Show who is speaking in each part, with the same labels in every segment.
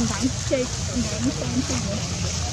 Speaker 1: dan chơi, check dan dan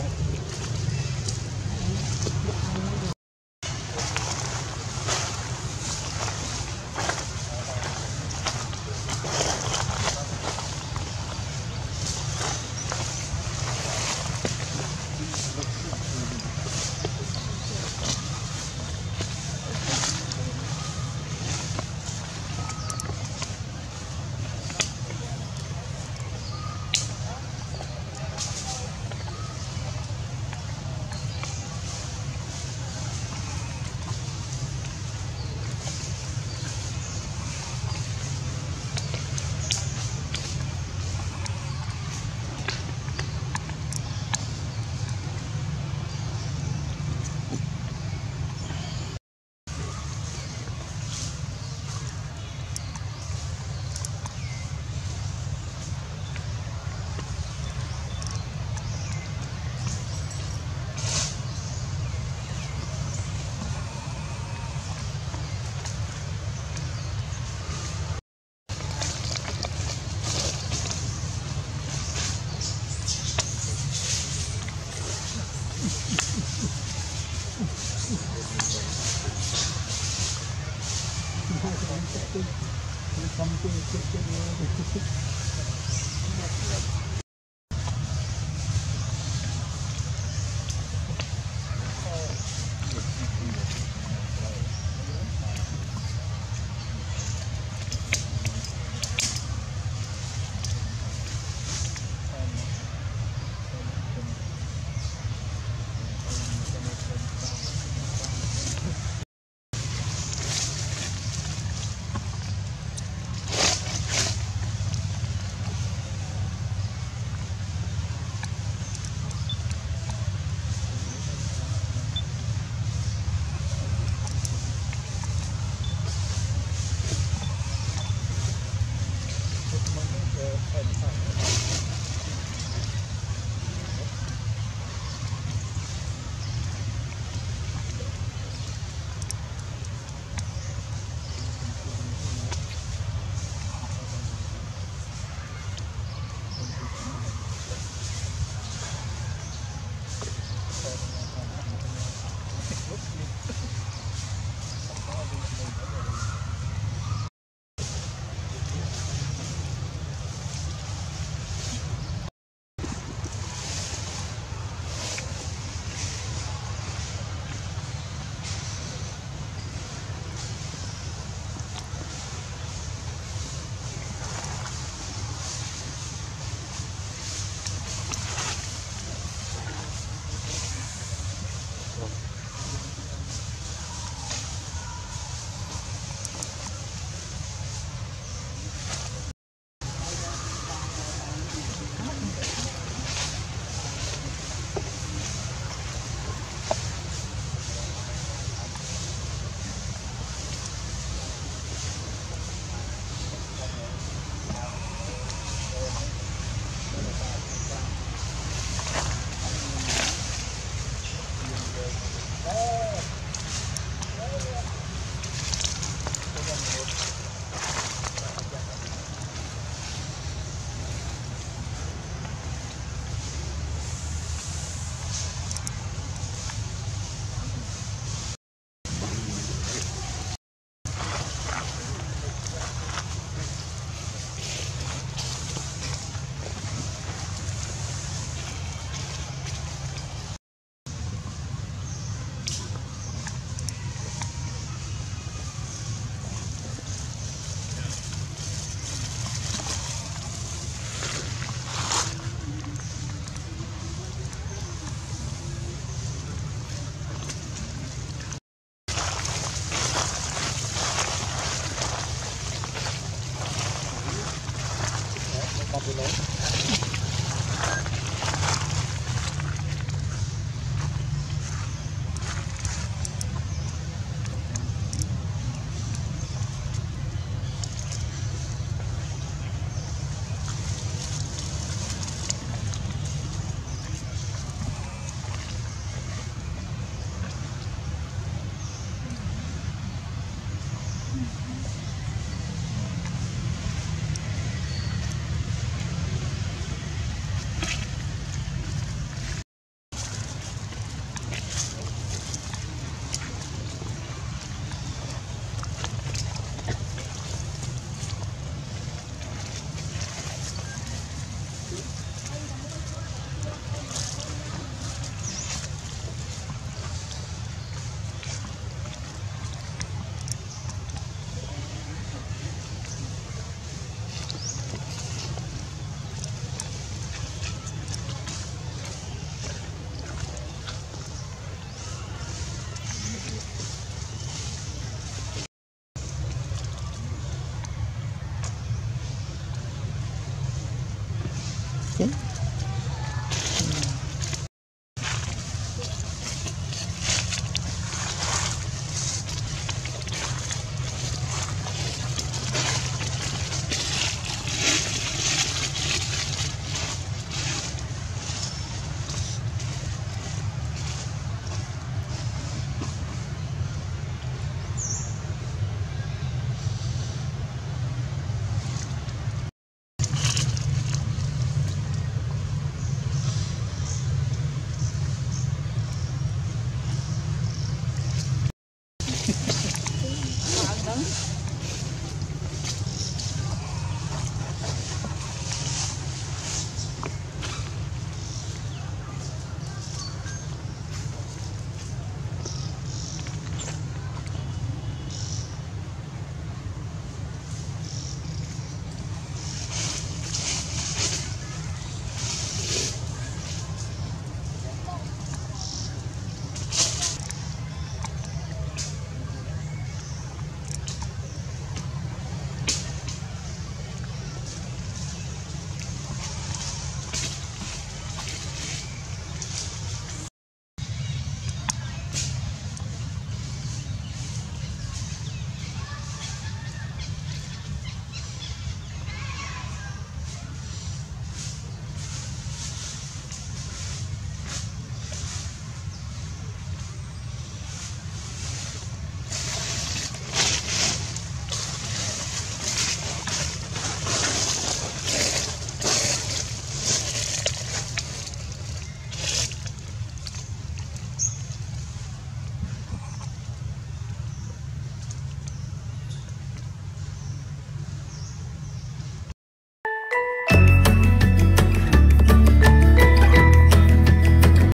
Speaker 2: Okay. 깜짝 네. 놀랐어요. errado, né?